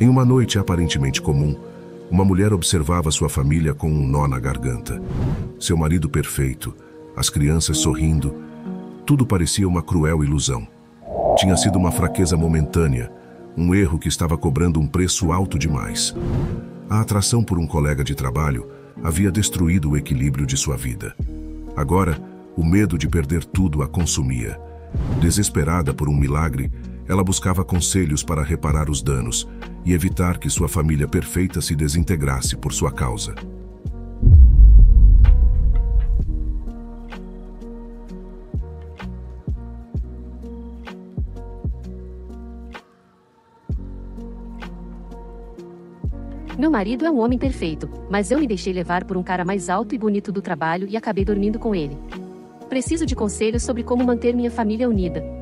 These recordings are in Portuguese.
Em uma noite aparentemente comum, uma mulher observava sua família com um nó na garganta. Seu marido perfeito, as crianças sorrindo, tudo parecia uma cruel ilusão. Tinha sido uma fraqueza momentânea, um erro que estava cobrando um preço alto demais. A atração por um colega de trabalho havia destruído o equilíbrio de sua vida. Agora, o medo de perder tudo a consumia. Desesperada por um milagre, ela buscava conselhos para reparar os danos e evitar que sua família perfeita se desintegrasse por sua causa. Meu marido é um homem perfeito, mas eu me deixei levar por um cara mais alto e bonito do trabalho e acabei dormindo com ele. Preciso de conselhos sobre como manter minha família unida.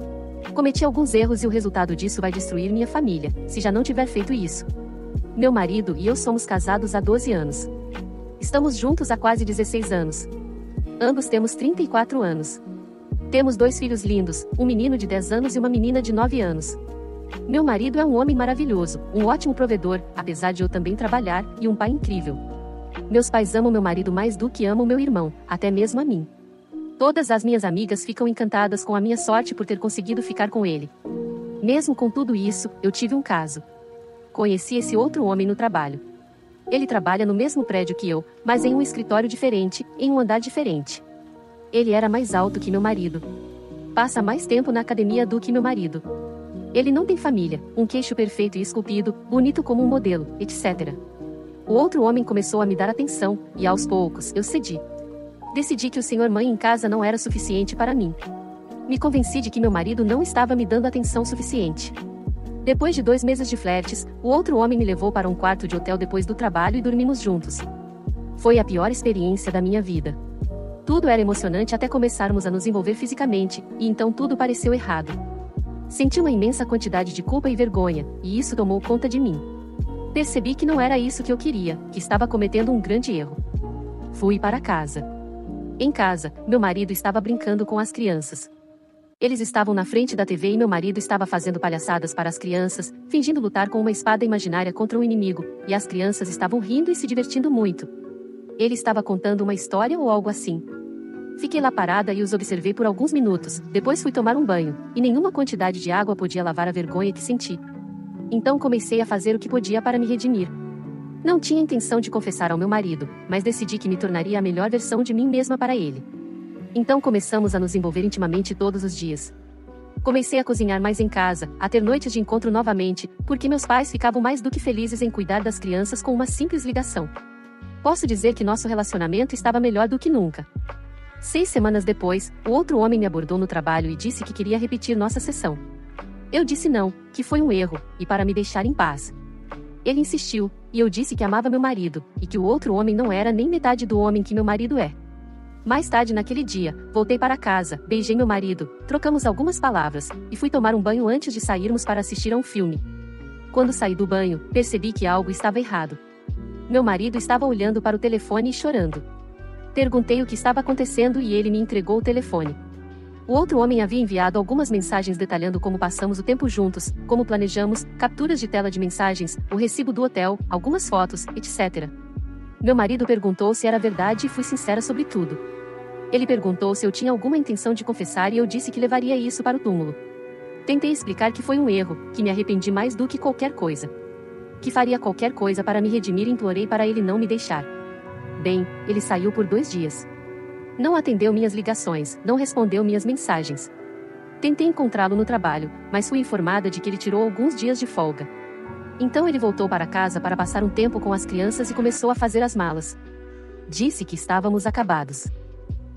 Cometi alguns erros e o resultado disso vai destruir minha família, se já não tiver feito isso. Meu marido e eu somos casados há 12 anos. Estamos juntos há quase 16 anos. Ambos temos 34 anos. Temos dois filhos lindos, um menino de 10 anos e uma menina de 9 anos. Meu marido é um homem maravilhoso, um ótimo provedor, apesar de eu também trabalhar, e um pai incrível. Meus pais amam meu marido mais do que amam meu irmão, até mesmo a mim. Todas as minhas amigas ficam encantadas com a minha sorte por ter conseguido ficar com ele. Mesmo com tudo isso, eu tive um caso. Conheci esse outro homem no trabalho. Ele trabalha no mesmo prédio que eu, mas em um escritório diferente, em um andar diferente. Ele era mais alto que meu marido. Passa mais tempo na academia do que meu marido. Ele não tem família, um queixo perfeito e esculpido, bonito como um modelo, etc. O outro homem começou a me dar atenção, e aos poucos, eu cedi. Decidi que o senhor mãe em casa não era suficiente para mim. Me convenci de que meu marido não estava me dando atenção suficiente. Depois de dois meses de flertes, o outro homem me levou para um quarto de hotel depois do trabalho e dormimos juntos. Foi a pior experiência da minha vida. Tudo era emocionante até começarmos a nos envolver fisicamente, e então tudo pareceu errado. Senti uma imensa quantidade de culpa e vergonha, e isso tomou conta de mim. Percebi que não era isso que eu queria, que estava cometendo um grande erro. Fui para casa. Em casa, meu marido estava brincando com as crianças. Eles estavam na frente da TV e meu marido estava fazendo palhaçadas para as crianças, fingindo lutar com uma espada imaginária contra um inimigo, e as crianças estavam rindo e se divertindo muito. Ele estava contando uma história ou algo assim. Fiquei lá parada e os observei por alguns minutos, depois fui tomar um banho, e nenhuma quantidade de água podia lavar a vergonha que senti. Então comecei a fazer o que podia para me redimir. Não tinha intenção de confessar ao meu marido, mas decidi que me tornaria a melhor versão de mim mesma para ele. Então começamos a nos envolver intimamente todos os dias. Comecei a cozinhar mais em casa, a ter noites de encontro novamente, porque meus pais ficavam mais do que felizes em cuidar das crianças com uma simples ligação. Posso dizer que nosso relacionamento estava melhor do que nunca. Seis semanas depois, o outro homem me abordou no trabalho e disse que queria repetir nossa sessão. Eu disse não, que foi um erro, e para me deixar em paz. Ele insistiu, e eu disse que amava meu marido, e que o outro homem não era nem metade do homem que meu marido é. Mais tarde naquele dia, voltei para casa, beijei meu marido, trocamos algumas palavras, e fui tomar um banho antes de sairmos para assistir a um filme. Quando saí do banho, percebi que algo estava errado. Meu marido estava olhando para o telefone e chorando. Perguntei o que estava acontecendo e ele me entregou o telefone. O outro homem havia enviado algumas mensagens detalhando como passamos o tempo juntos, como planejamos, capturas de tela de mensagens, o recibo do hotel, algumas fotos, etc. Meu marido perguntou se era verdade e fui sincera sobre tudo. Ele perguntou se eu tinha alguma intenção de confessar e eu disse que levaria isso para o túmulo. Tentei explicar que foi um erro, que me arrependi mais do que qualquer coisa. Que faria qualquer coisa para me redimir e implorei para ele não me deixar. Bem, ele saiu por dois dias. Não atendeu minhas ligações, não respondeu minhas mensagens. Tentei encontrá-lo no trabalho, mas fui informada de que ele tirou alguns dias de folga. Então ele voltou para casa para passar um tempo com as crianças e começou a fazer as malas. Disse que estávamos acabados.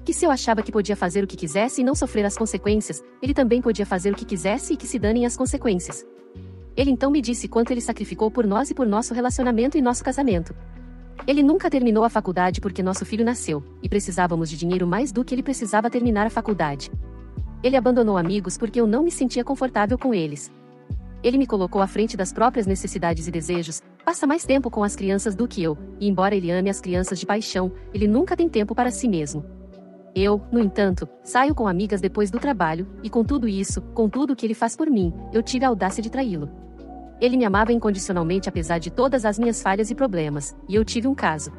Que se eu achava que podia fazer o que quisesse e não sofrer as consequências, ele também podia fazer o que quisesse e que se danem as consequências. Ele então me disse quanto ele sacrificou por nós e por nosso relacionamento e nosso casamento. Ele nunca terminou a faculdade porque nosso filho nasceu, e precisávamos de dinheiro mais do que ele precisava terminar a faculdade. Ele abandonou amigos porque eu não me sentia confortável com eles. Ele me colocou à frente das próprias necessidades e desejos, passa mais tempo com as crianças do que eu, e embora ele ame as crianças de paixão, ele nunca tem tempo para si mesmo. Eu, no entanto, saio com amigas depois do trabalho, e com tudo isso, com tudo que ele faz por mim, eu tive a audácia de traí-lo. Ele me amava incondicionalmente apesar de todas as minhas falhas e problemas, e eu tive um caso.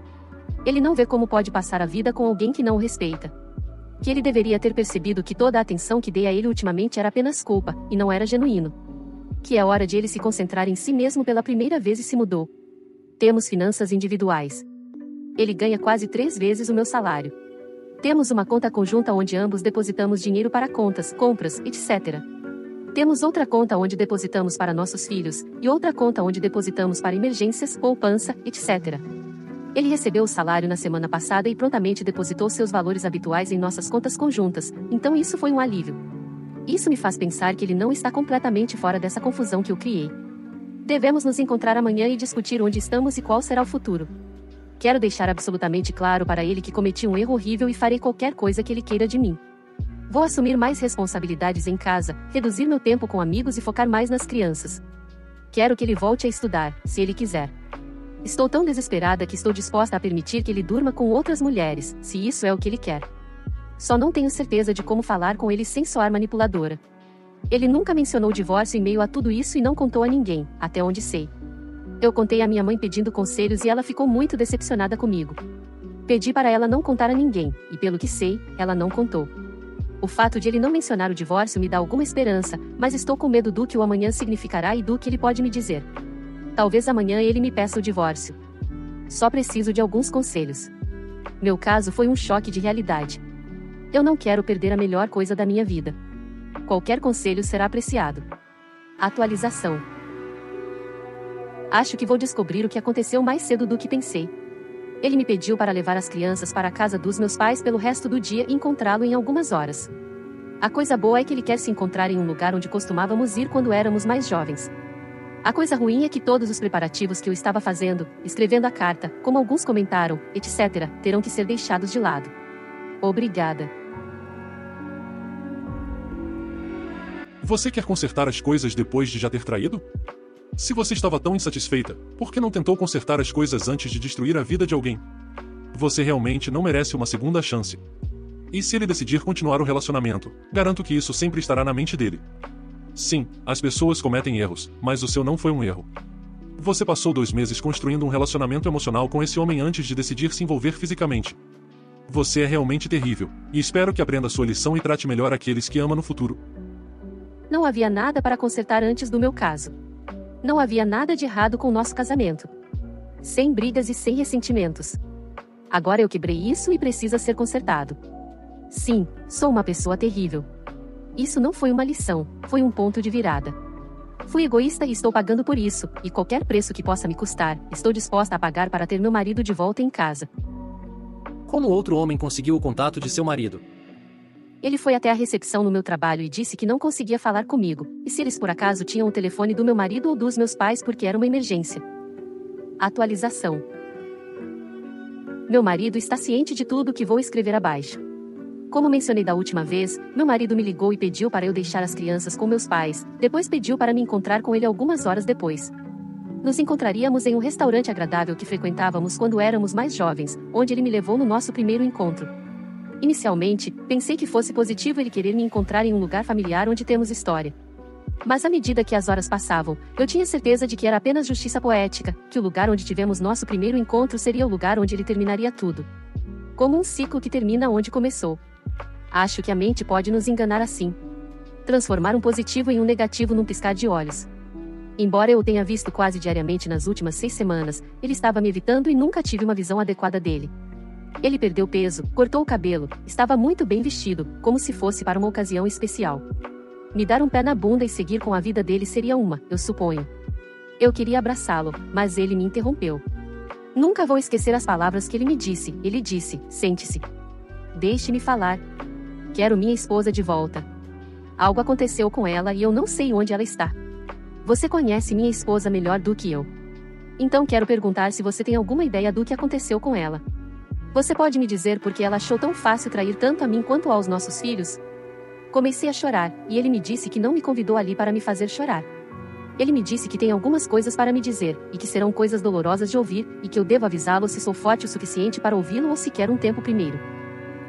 Ele não vê como pode passar a vida com alguém que não o respeita. Que ele deveria ter percebido que toda a atenção que dei a ele ultimamente era apenas culpa, e não era genuíno. Que é hora de ele se concentrar em si mesmo pela primeira vez e se mudou. Temos finanças individuais. Ele ganha quase três vezes o meu salário. Temos uma conta conjunta onde ambos depositamos dinheiro para contas, compras, etc. Temos outra conta onde depositamos para nossos filhos, e outra conta onde depositamos para emergências, poupança, etc. Ele recebeu o salário na semana passada e prontamente depositou seus valores habituais em nossas contas conjuntas, então isso foi um alívio. Isso me faz pensar que ele não está completamente fora dessa confusão que eu criei. Devemos nos encontrar amanhã e discutir onde estamos e qual será o futuro. Quero deixar absolutamente claro para ele que cometi um erro horrível e farei qualquer coisa que ele queira de mim. Vou assumir mais responsabilidades em casa, reduzir meu tempo com amigos e focar mais nas crianças. Quero que ele volte a estudar, se ele quiser. Estou tão desesperada que estou disposta a permitir que ele durma com outras mulheres, se isso é o que ele quer. Só não tenho certeza de como falar com ele sem soar manipuladora. Ele nunca mencionou divórcio em meio a tudo isso e não contou a ninguém, até onde sei. Eu contei a minha mãe pedindo conselhos e ela ficou muito decepcionada comigo. Pedi para ela não contar a ninguém, e pelo que sei, ela não contou. O fato de ele não mencionar o divórcio me dá alguma esperança, mas estou com medo do que o amanhã significará e do que ele pode me dizer. Talvez amanhã ele me peça o divórcio. Só preciso de alguns conselhos. Meu caso foi um choque de realidade. Eu não quero perder a melhor coisa da minha vida. Qualquer conselho será apreciado. Atualização. Acho que vou descobrir o que aconteceu mais cedo do que pensei. Ele me pediu para levar as crianças para a casa dos meus pais pelo resto do dia e encontrá-lo em algumas horas. A coisa boa é que ele quer se encontrar em um lugar onde costumávamos ir quando éramos mais jovens. A coisa ruim é que todos os preparativos que eu estava fazendo, escrevendo a carta, como alguns comentaram, etc., terão que ser deixados de lado. Obrigada. Você quer consertar as coisas depois de já ter traído? Se você estava tão insatisfeita, por que não tentou consertar as coisas antes de destruir a vida de alguém? Você realmente não merece uma segunda chance. E se ele decidir continuar o relacionamento, garanto que isso sempre estará na mente dele. Sim, as pessoas cometem erros, mas o seu não foi um erro. Você passou dois meses construindo um relacionamento emocional com esse homem antes de decidir se envolver fisicamente. Você é realmente terrível, e espero que aprenda sua lição e trate melhor aqueles que ama no futuro. Não havia nada para consertar antes do meu caso. Não havia nada de errado com nosso casamento. Sem brigas e sem ressentimentos. Agora eu quebrei isso e precisa ser consertado. Sim, sou uma pessoa terrível. Isso não foi uma lição, foi um ponto de virada. Fui egoísta e estou pagando por isso, e qualquer preço que possa me custar, estou disposta a pagar para ter meu marido de volta em casa. Como outro homem conseguiu o contato de seu marido? Ele foi até a recepção no meu trabalho e disse que não conseguia falar comigo, e se eles por acaso tinham o telefone do meu marido ou dos meus pais porque era uma emergência. Atualização. Meu marido está ciente de tudo que vou escrever abaixo. Como mencionei da última vez, meu marido me ligou e pediu para eu deixar as crianças com meus pais, depois pediu para me encontrar com ele algumas horas depois. Nos encontraríamos em um restaurante agradável que frequentávamos quando éramos mais jovens, onde ele me levou no nosso primeiro encontro. Inicialmente, pensei que fosse positivo ele querer me encontrar em um lugar familiar onde temos história. Mas à medida que as horas passavam, eu tinha certeza de que era apenas justiça poética, que o lugar onde tivemos nosso primeiro encontro seria o lugar onde ele terminaria tudo. Como um ciclo que termina onde começou. Acho que a mente pode nos enganar assim. Transformar um positivo em um negativo num piscar de olhos. Embora eu o tenha visto quase diariamente nas últimas seis semanas, ele estava me evitando e nunca tive uma visão adequada dele. Ele perdeu peso, cortou o cabelo, estava muito bem vestido, como se fosse para uma ocasião especial. Me dar um pé na bunda e seguir com a vida dele seria uma, eu suponho. Eu queria abraçá-lo, mas ele me interrompeu. Nunca vou esquecer as palavras que ele me disse. Ele disse: Sente-se. Deixe-me falar. Quero minha esposa de volta. Algo aconteceu com ela e eu não sei onde ela está. Você conhece minha esposa melhor do que eu. Então quero perguntar se você tem alguma ideia do que aconteceu com ela. Você pode me dizer por que ela achou tão fácil trair tanto a mim quanto aos nossos filhos? Comecei a chorar, e ele me disse que não me convidou ali para me fazer chorar. Ele me disse que tem algumas coisas para me dizer, e que serão coisas dolorosas de ouvir, e que eu devo avisá-lo se sou forte o suficiente para ouvi-lo ou se quer um tempo primeiro.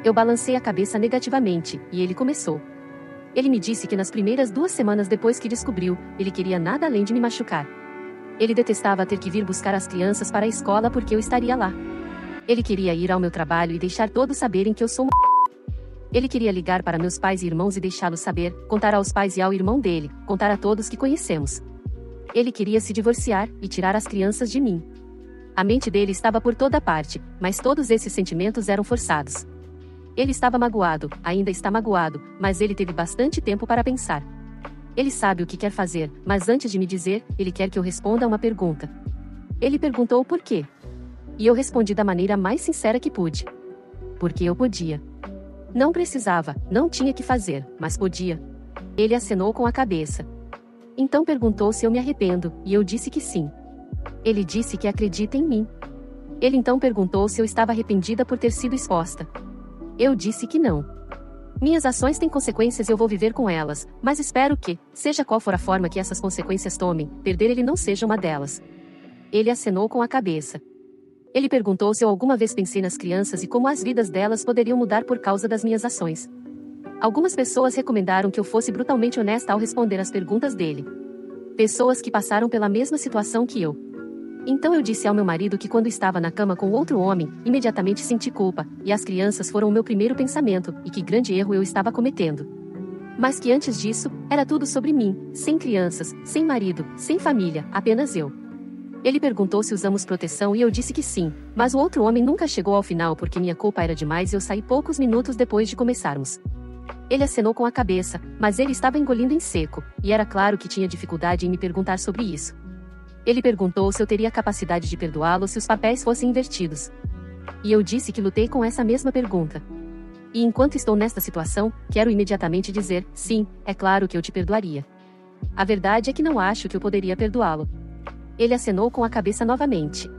Eu balancei a cabeça negativamente, e ele começou. Ele me disse que nas primeiras duas semanas depois que descobriu, ele queria nada além de me machucar. Ele detestava ter que vir buscar as crianças para a escola porque eu estaria lá. Ele queria ir ao meu trabalho e deixar todos saberem que eu sou. Ele queria ligar para meus pais e irmãos e deixá-los saber, contar aos pais e ao irmão dele, contar a todos que conhecemos. Ele queria se divorciar e tirar as crianças de mim. A mente dele estava por toda parte, mas todos esses sentimentos eram forçados. Ele estava magoado, ainda está magoado, mas ele teve bastante tempo para pensar. Ele sabe o que quer fazer, mas antes de me dizer, ele quer que eu responda a uma pergunta. Ele perguntou por quê. E eu respondi da maneira mais sincera que pude. Porque eu podia. Não precisava, não tinha que fazer, mas podia. Ele acenou com a cabeça. Então perguntou se eu me arrependo, e eu disse que sim. Ele disse que acredita em mim. Ele então perguntou se eu estava arrependida por ter sido exposta. Eu disse que não. Minhas ações têm consequências e eu vou viver com elas, mas espero que, seja qual for a forma que essas consequências tomem, perder ele não seja uma delas. Ele acenou com a cabeça. Ele perguntou se eu alguma vez pensei nas crianças e como as vidas delas poderiam mudar por causa das minhas ações. Algumas pessoas recomendaram que eu fosse brutalmente honesta ao responder às perguntas dele. Pessoas que passaram pela mesma situação que eu. Então eu disse ao meu marido que quando estava na cama com outro homem, imediatamente senti culpa, e as crianças foram o meu primeiro pensamento, e que grande erro eu estava cometendo. Mas que antes disso, era tudo sobre mim, sem crianças, sem marido, sem família, apenas eu. Ele perguntou se usamos proteção e eu disse que sim, mas o outro homem nunca chegou ao final porque minha culpa era demais e eu saí poucos minutos depois de começarmos. Ele acenou com a cabeça, mas ele estava engolindo em seco, e era claro que tinha dificuldade em me perguntar sobre isso. Ele perguntou se eu teria capacidade de perdoá-lo se os papéis fossem invertidos. E eu disse que lutei com essa mesma pergunta. E enquanto estou nesta situação, quero imediatamente dizer: sim, é claro que eu te perdoaria. A verdade é que não acho que eu poderia perdoá-lo. Ele acenou com a cabeça novamente.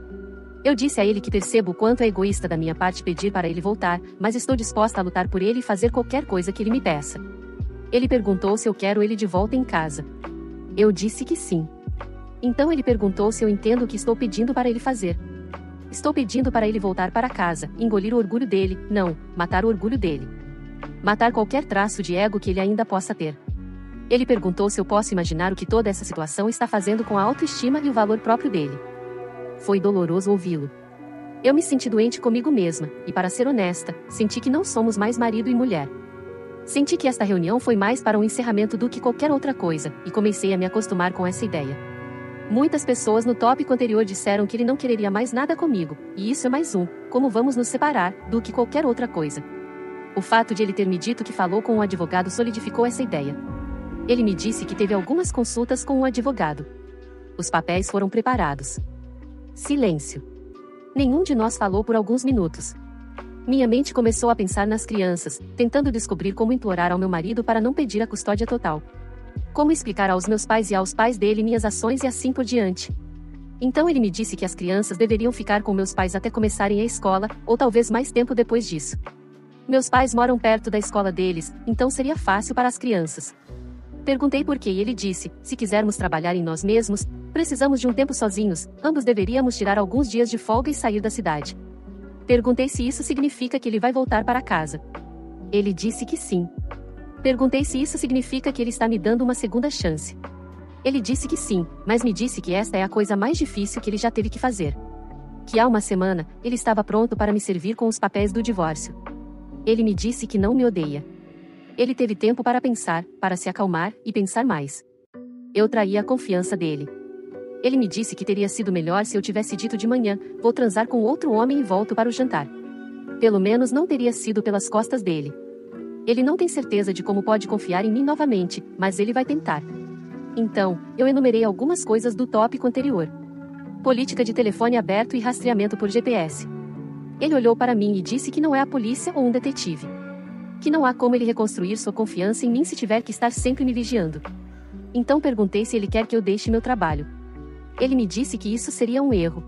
Eu disse a ele que percebo o quanto é egoísta da minha parte pedir para ele voltar, mas estou disposta a lutar por ele e fazer qualquer coisa que ele me peça. Ele perguntou se eu quero ele de volta em casa. Eu disse que sim. Então ele perguntou se eu entendo o que estou pedindo para ele fazer. Estou pedindo para ele voltar para casa, engolir o orgulho dele, não, matar o orgulho dele. Matar qualquer traço de ego que ele ainda possa ter. Ele perguntou se eu posso imaginar o que toda essa situação está fazendo com a autoestima e o valor próprio dele. Foi doloroso ouvi-lo. Eu me senti doente comigo mesma, e para ser honesta, senti que não somos mais marido e mulher. Senti que esta reunião foi mais para um encerramento do que qualquer outra coisa, e comecei a me acostumar com essa ideia. Muitas pessoas no tópico anterior disseram que ele não quereria mais nada comigo, e isso é mais um, como vamos nos separar, do que qualquer outra coisa. O fato de ele ter me dito que falou com um advogado solidificou essa ideia. Ele me disse que teve algumas consultas com um advogado. Os papéis foram preparados. Silêncio. Nenhum de nós falou por alguns minutos. Minha mente começou a pensar nas crianças, tentando descobrir como implorar ao meu marido para não pedir a custódia total. Como explicar aos meus pais e aos pais dele minhas ações e assim por diante. Então ele me disse que as crianças deveriam ficar com meus pais até começarem a escola, ou talvez mais tempo depois disso. Meus pais moram perto da escola deles, então seria fácil para as crianças. Perguntei por quê e ele disse: se quisermos trabalhar em nós mesmos, precisamos de um tempo sozinhos, ambos deveríamos tirar alguns dias de folga e sair da cidade. Perguntei se isso significa que ele vai voltar para casa. Ele disse que sim. Perguntei se isso significa que ele está me dando uma segunda chance. Ele disse que sim, mas me disse que esta é a coisa mais difícil que ele já teve que fazer. Que há uma semana, ele estava pronto para me servir com os papéis do divórcio. Ele me disse que não me odeia. Ele teve tempo para pensar, para se acalmar e pensar mais. Eu traí a confiança dele. Ele me disse que teria sido melhor se eu tivesse dito de manhã: vou transar com outro homem e volto para o jantar. Pelo menos não teria sido pelas costas dele. Ele não tem certeza de como pode confiar em mim novamente, mas ele vai tentar. Então, eu enumerei algumas coisas do tópico anterior: política de telefone aberto e rastreamento por GPS. Ele olhou para mim e disse que não é a polícia ou um detetive que não há como ele reconstruir sua confiança em mim se tiver que estar sempre me vigiando. Então perguntei se ele quer que eu deixe meu trabalho. Ele me disse que isso seria um erro.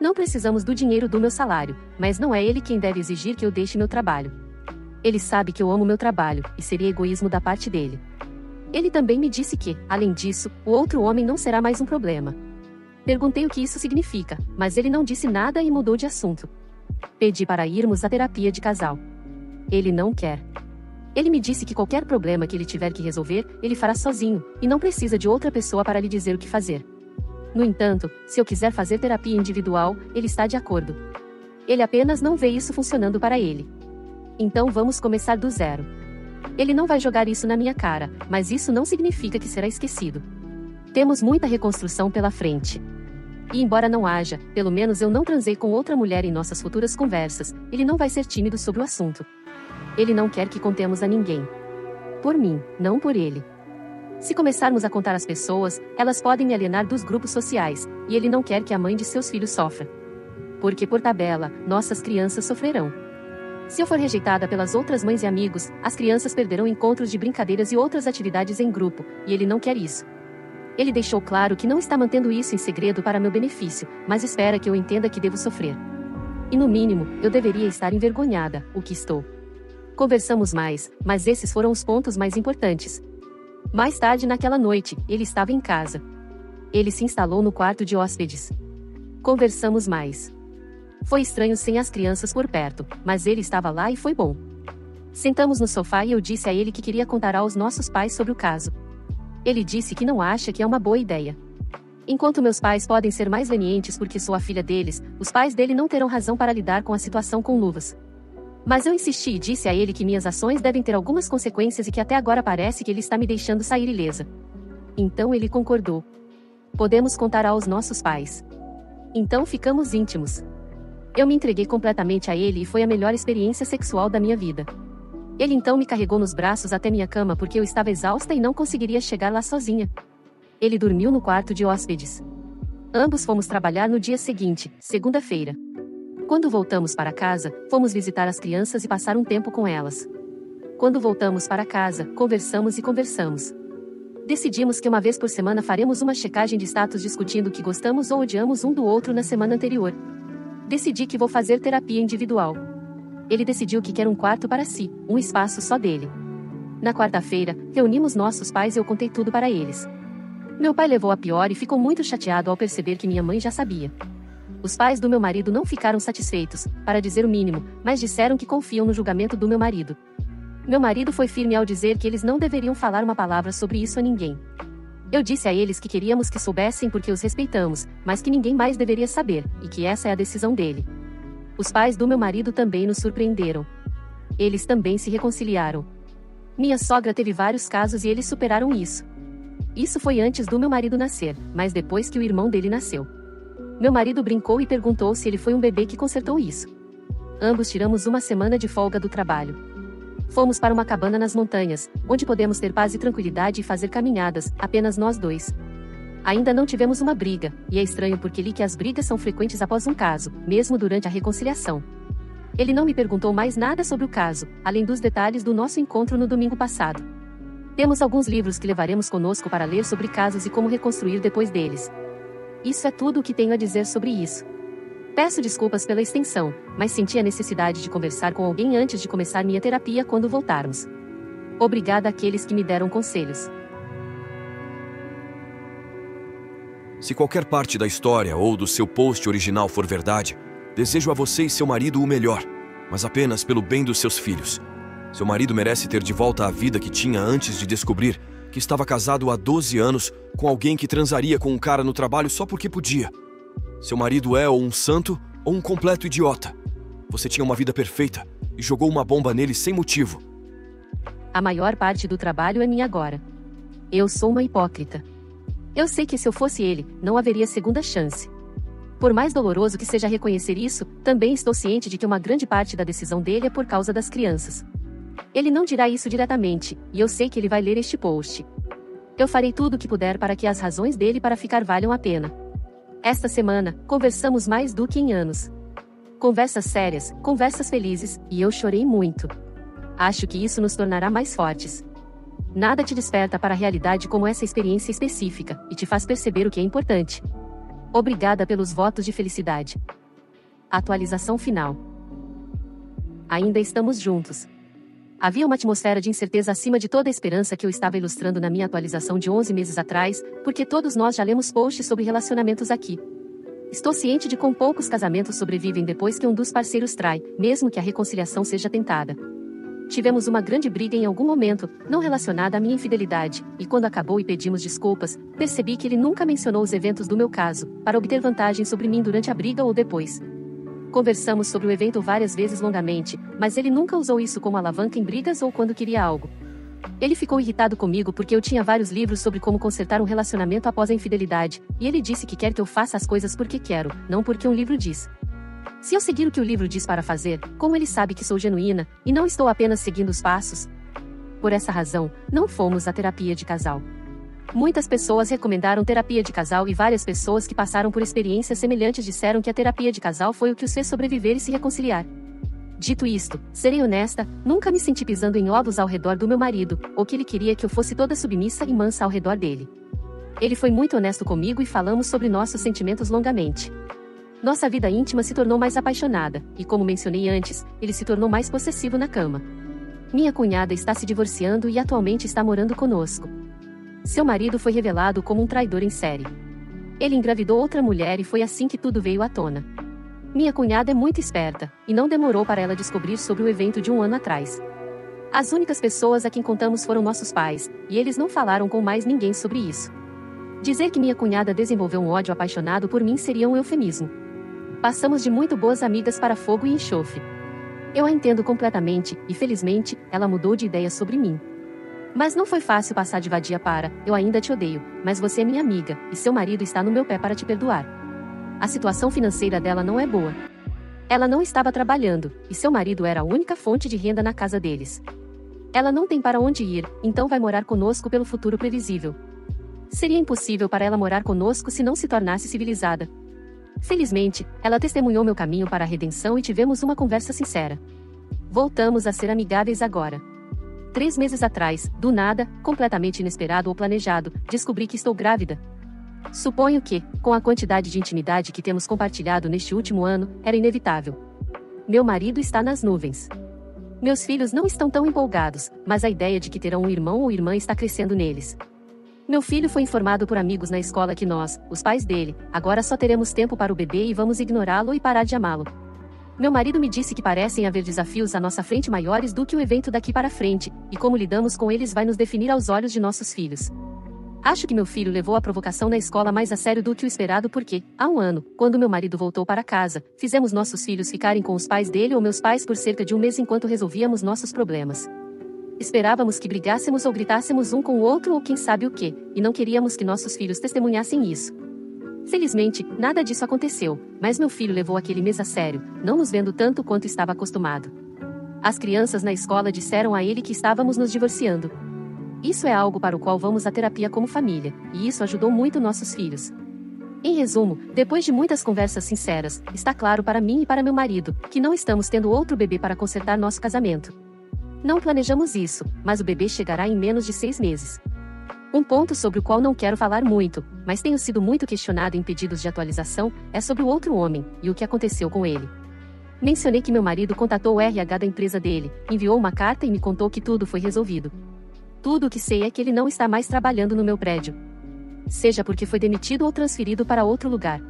Não precisamos do dinheiro do meu salário, mas não é ele quem deve exigir que eu deixe meu trabalho. Ele sabe que eu amo meu trabalho, e seria egoísmo da parte dele. Ele também me disse que, além disso, o outro homem não será mais um problema. Perguntei o que isso significa, mas ele não disse nada e mudou de assunto. Pedi para irmos à terapia de casal. Ele não quer. Ele me disse que qualquer problema que ele tiver que resolver, ele fará sozinho, e não precisa de outra pessoa para lhe dizer o que fazer. No entanto, se eu quiser fazer terapia individual, ele está de acordo. Ele apenas não vê isso funcionando para ele. Então vamos começar do zero. Ele não vai jogar isso na minha cara, mas isso não significa que será esquecido. Temos muita reconstrução pela frente. E embora não haja, pelo menos eu não transei com outra mulher em nossas futuras conversas, ele não vai ser tímido sobre o assunto. Ele não quer que contemos a ninguém. Por mim, não por ele. Se começarmos a contar às pessoas, elas podem me alienar dos grupos sociais, e ele não quer que a mãe de seus filhos sofra. Porque, por tabela, nossas crianças sofrerão. Se eu for rejeitada pelas outras mães e amigos, as crianças perderão encontros de brincadeiras e outras atividades em grupo, e ele não quer isso. Ele deixou claro que não está mantendo isso em segredo para meu benefício, mas espera que eu entenda que devo sofrer. E no mínimo, eu deveria estar envergonhada, o que estou. Conversamos mais, mas esses foram os pontos mais importantes. Mais tarde naquela noite, ele estava em casa. Ele se instalou no quarto de hóspedes. Conversamos mais. Foi estranho sem as crianças por perto, mas ele estava lá e foi bom. Sentamos no sofá e eu disse a ele que queria contar aos nossos pais sobre o caso. Ele disse que não acha que é uma boa ideia. Enquanto meus pais podem ser mais lenientes porque sou a filha deles, os pais dele não terão razão para lidar com a situação com luvas. Mas eu insisti e disse a ele que minhas ações devem ter algumas consequências e que até agora parece que ele está me deixando sair ilesa. Então ele concordou. Podemos contar aos nossos pais. Então ficamos íntimos. Eu me entreguei completamente a ele e foi a melhor experiência sexual da minha vida. Ele então me carregou nos braços até minha cama porque eu estava exausta e não conseguiria chegar lá sozinha. Ele dormiu no quarto de hóspedes. Ambos fomos trabalhar no dia seguinte, segunda-feira. Quando voltamos para casa, fomos visitar as crianças e passar um tempo com elas. Quando voltamos para casa, conversamos e conversamos. Decidimos que uma vez por semana faremos uma checagem de status discutindo o que gostamos ou odiamos um do outro na semana anterior. Decidi que vou fazer terapia individual. Ele decidiu que quer um quarto para si, um espaço só dele. Na quarta-feira, reunimos nossos pais e eu contei tudo para eles. Meu pai levou a pior e ficou muito chateado ao perceber que minha mãe já sabia. Os pais do meu marido não ficaram satisfeitos, para dizer o mínimo, mas disseram que confiam no julgamento do meu marido. Meu marido foi firme ao dizer que eles não deveriam falar uma palavra sobre isso a ninguém. Eu disse a eles que queríamos que soubessem porque os respeitamos, mas que ninguém mais deveria saber, e que essa é a decisão dele. Os pais do meu marido também nos surpreenderam. Eles também se reconciliaram. Minha sogra teve vários casos e eles superaram isso. Isso foi antes do meu marido nascer, mas depois que o irmão dele nasceu. Meu marido brincou e perguntou se ele foi um bebê que consertou isso. Ambos tiramos uma semana de folga do trabalho. Fomos para uma cabana nas montanhas, onde podemos ter paz e tranquilidade e fazer caminhadas, apenas nós dois. Ainda não tivemos uma briga, e é estranho porque li que as brigas são frequentes após um caso, mesmo durante a reconciliação. Ele não me perguntou mais nada sobre o caso, além dos detalhes do nosso encontro no domingo passado. Temos alguns livros que levaremos conosco para ler sobre casos e como reconstruir depois deles. Isso é tudo o que tenho a dizer sobre isso. Peço desculpas pela extensão, mas senti a necessidade de conversar com alguém antes de começar minha terapia quando voltarmos. Obrigada àqueles que me deram conselhos. Se qualquer parte da história ou do seu post original for verdade, desejo a você e seu marido o melhor, mas apenas pelo bem dos seus filhos. Seu marido merece ter de volta a vida que tinha antes de descobrir que estava casado há 12 anos com alguém que transaria com um cara no trabalho só porque podia. Seu marido é ou um santo ou um completo idiota. Você tinha uma vida perfeita e jogou uma bomba nele sem motivo. A maior parte do trabalho é minha agora. Eu sou uma hipócrita. Eu sei que se eu fosse ele, não haveria segunda chance. Por mais doloroso que seja reconhecer isso, também estou ciente de que uma grande parte da decisão dele é por causa das crianças. Ele não dirá isso diretamente, e eu sei que ele vai ler este post. Eu farei tudo o que puder para que as razões dele para ficar valham a pena. Esta semana, conversamos mais do que em anos. Conversas sérias, conversas felizes, e eu chorei muito. Acho que isso nos tornará mais fortes. Nada te desperta para a realidade como essa experiência específica, e te faz perceber o que é importante. Obrigada pelos votos de felicidade. Atualização final. Ainda estamos juntos. Havia uma atmosfera de incerteza acima de toda a esperança que eu estava ilustrando na minha atualização de 11 meses atrás, porque todos nós já lemos posts sobre relacionamentos aqui. Estou ciente de quão poucos casamentos sobrevivem depois que um dos parceiros trai, mesmo que a reconciliação seja tentada. Tivemos uma grande briga em algum momento, não relacionada à minha infidelidade, e quando acabou e pedimos desculpas, percebi que ele nunca mencionou os eventos do meu caso, para obter vantagem sobre mim durante a briga ou depois. Conversamos sobre o evento várias vezes longamente, mas ele nunca usou isso como alavanca em brigas ou quando queria algo. Ele ficou irritado comigo porque eu tinha vários livros sobre como consertar um relacionamento após a infidelidade, e ele disse que quer que eu faça as coisas porque quero, não porque um livro diz. Se eu seguir o que o livro diz para fazer, como ele sabe que sou genuína, e não estou apenas seguindo os passos? Por essa razão, não fomos à terapia de casal. Muitas pessoas recomendaram terapia de casal e várias pessoas que passaram por experiências semelhantes disseram que a terapia de casal foi o que os fez sobreviver e se reconciliar. Dito isto, serei honesta, nunca me senti pisando em ovos ao redor do meu marido, ou que ele queria que eu fosse toda submissa e mansa ao redor dele. Ele foi muito honesto comigo e falamos sobre nossos sentimentos longamente. Nossa vida íntima se tornou mais apaixonada, e como mencionei antes, ele se tornou mais possessivo na cama. Minha cunhada está se divorciando e atualmente está morando conosco. Seu marido foi revelado como um traidor em série. Ele engravidou outra mulher e foi assim que tudo veio à tona. Minha cunhada é muito esperta, e não demorou para ela descobrir sobre o evento de um ano atrás. As únicas pessoas a quem contamos foram nossos pais, e eles não falaram com mais ninguém sobre isso. Dizer que minha cunhada desenvolveu um ódio apaixonado por mim seria um eufemismo. Passamos de muito boas amigas para fogo e enxofre. Eu a entendo completamente, e felizmente, ela mudou de ideia sobre mim. Mas não foi fácil passar de vadia para, eu ainda te odeio, mas você é minha amiga, e seu marido está no meu pé para te perdoar. A situação financeira dela não é boa. Ela não estava trabalhando, e seu marido era a única fonte de renda na casa deles. Ela não tem para onde ir, então vai morar conosco pelo futuro previsível. Seria impossível para ela morar conosco se não se tornasse civilizada. Felizmente, ela testemunhou meu caminho para a redenção e tivemos uma conversa sincera. Voltamos a ser amigáveis agora. Três meses atrás, do nada, completamente inesperado ou planejado, descobri que estou grávida, Suponho que, com a quantidade de intimidade que temos compartilhado neste último ano, era inevitável. Meu marido está nas nuvens. Meus filhos não estão tão empolgados, mas a ideia de que terão um irmão ou irmã está crescendo neles. Meu filho foi informado por amigos na escola que nós, os pais dele, agora só teremos tempo para o bebê e vamos ignorá-lo e parar de amá-lo. Meu marido me disse que parecem haver desafios à nossa frente maiores do que o evento daqui para frente, e como lidamos com eles vai nos definir aos olhos de nossos filhos. Acho que meu filho levou a provocação na escola mais a sério do que o esperado porque, há um ano, quando meu marido voltou para casa, fizemos nossos filhos ficarem com os pais dele ou meus pais por cerca de um mês enquanto resolvíamos nossos problemas. Esperávamos que brigássemos ou gritássemos um com o outro ou quem sabe o que, e não queríamos que nossos filhos testemunhassem isso. Felizmente, nada disso aconteceu, mas meu filho levou aquele mês a sério, não nos vendo tanto quanto estava acostumado. As crianças na escola disseram a ele que estávamos nos divorciando, isso é algo para o qual vamos à terapia como família, e isso ajudou muito nossos filhos. Em resumo, depois de muitas conversas sinceras, está claro para mim e para meu marido que não estamos tendo outro bebê para consertar nosso casamento. Não planejamos isso, mas o bebê chegará em menos de seis meses. Um ponto sobre o qual não quero falar muito, mas tenho sido muito questionado em pedidos de atualização, é sobre o outro homem e o que aconteceu com ele. Mencionei que meu marido contatou o RH da empresa dele, enviou uma carta e me contou que tudo foi resolvido. Tudo o que sei é que ele não está mais trabalhando no meu prédio. Seja porque foi demitido ou transferido para outro lugar.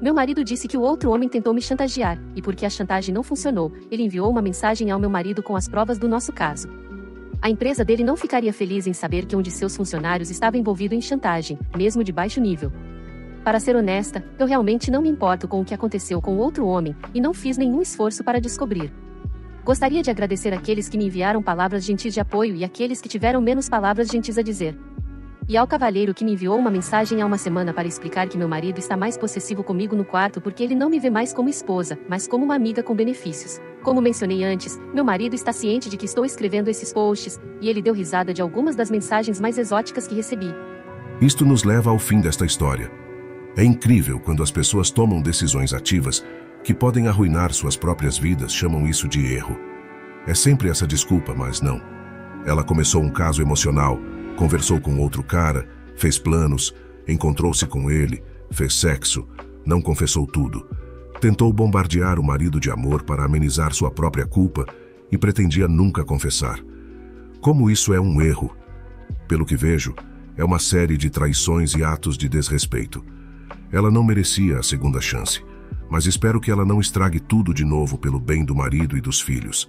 Meu marido disse que o outro homem tentou me chantagear, e porque a chantagem não funcionou, ele enviou uma mensagem ao meu marido com as provas do nosso caso. A empresa dele não ficaria feliz em saber que um de seus funcionários estava envolvido em chantagem, mesmo de baixo nível. Para ser honesta, eu realmente não me importo com o que aconteceu com o outro homem, e não fiz nenhum esforço para descobrir. Gostaria de agradecer aqueles que me enviaram palavras gentis de apoio e aqueles que tiveram menos palavras gentis a dizer. E ao cavalheiro que me enviou uma mensagem há uma semana para explicar que meu marido está mais possessivo comigo no quarto porque ele não me vê mais como esposa, mas como uma amiga com benefícios. Como mencionei antes, meu marido está ciente de que estou escrevendo esses posts, e ele deu risada de algumas das mensagens mais exóticas que recebi. Isto nos leva ao fim desta história. É incrível quando as pessoas tomam decisões ativas que podem arruinar suas próprias vidas chamam isso de erro. É sempre essa desculpa, mas não. Ela começou um caso emocional, conversou com outro cara, fez planos, encontrou-se com ele, fez sexo, não confessou tudo. Tentou bombardear o marido de amor para amenizar sua própria culpa e pretendia nunca confessar. Como isso é um erro? Pelo que vejo, é uma série de traições e atos de desrespeito. Ela não merecia a segunda chance mas espero que ela não estrague tudo de novo pelo bem do marido e dos filhos.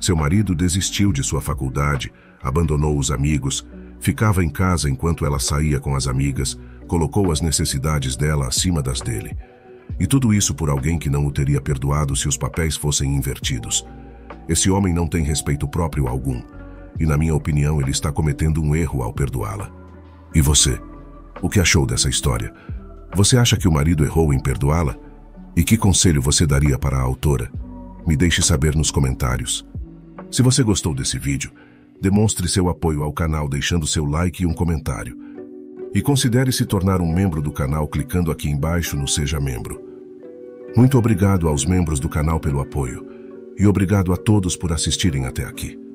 Seu marido desistiu de sua faculdade, abandonou os amigos, ficava em casa enquanto ela saía com as amigas, colocou as necessidades dela acima das dele. E tudo isso por alguém que não o teria perdoado se os papéis fossem invertidos. Esse homem não tem respeito próprio algum, e na minha opinião ele está cometendo um erro ao perdoá-la. E você? O que achou dessa história? Você acha que o marido errou em perdoá-la? E que conselho você daria para a autora? Me deixe saber nos comentários. Se você gostou desse vídeo, demonstre seu apoio ao canal deixando seu like e um comentário. E considere se tornar um membro do canal clicando aqui embaixo no Seja Membro. Muito obrigado aos membros do canal pelo apoio e obrigado a todos por assistirem até aqui.